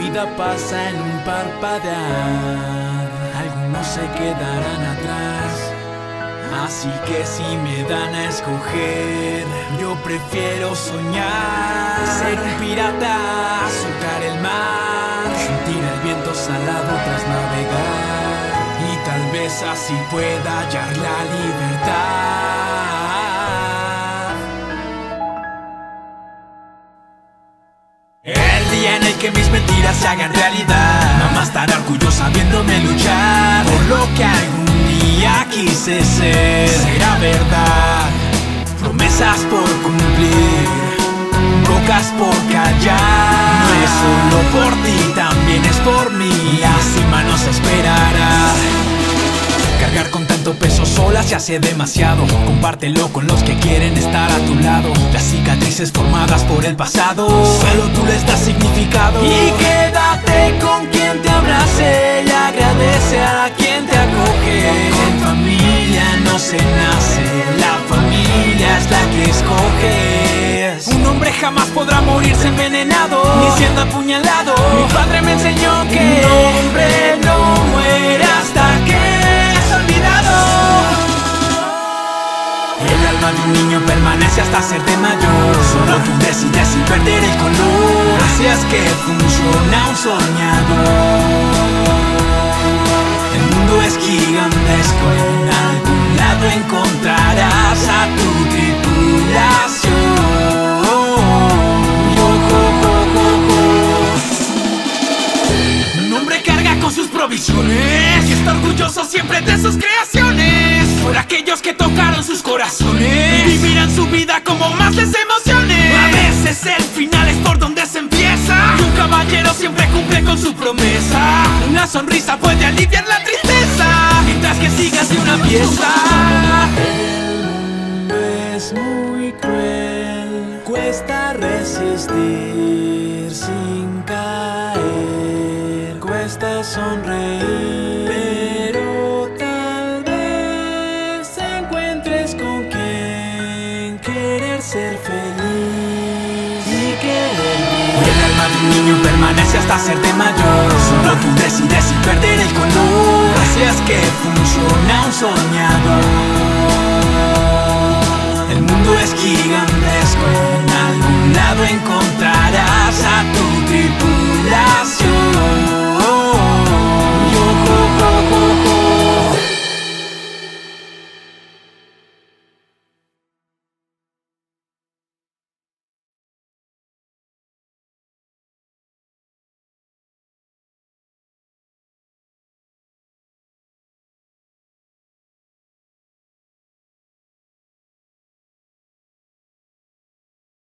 vida pasa en un parpadear, algunos se quedarán atrás. Así que si me dan a escoger, yo prefiero soñar. Ser un pirata, azúcar el mar, sentir el viento salado tras navegar. Y tal vez así pueda hallar la libertad. Que mis mentiras se hagan realidad, mamá estará orgullosa viéndome luchar por lo que algún día quise ser. Será verdad, promesas por cumplir, bocas por callar. No es solo por ti, también es por mí. La cima nos esperará. Cargar con tanto peso sola se hace demasiado. Compártelo con los que quieren estar a tu lado. Las cicatrices formadas por el pasado, solo tú les das significado. Y quédate con quien te abrace y agradece a quien te acoge. Con familia no se nace, la familia es la que escoges. Un hombre jamás podrá morirse envenenado, ni siendo apuñalado. Mi padre me enseñó niño permanece hasta ser de mayor. Solo tú decides sin perder el color. Así es que funciona un soñador. El mundo es gigantesco. En algún lado encontrarás a tu tripulación. Un hombre carga con sus provisiones y está orgulloso siempre de sus creaciones. Por aquellos que tocaron sus corazones su promesa. Una sonrisa puede aliviar la tristeza mientras que sigas de una pieza. El mundo es muy cruel, cuesta resistir sin caer, cuesta sonreír, niño permanece hasta ser de mayor, solo tú decides sin perder el color, así es que funciona un soñador. El mundo es gigantesco, en algún lado encontrarás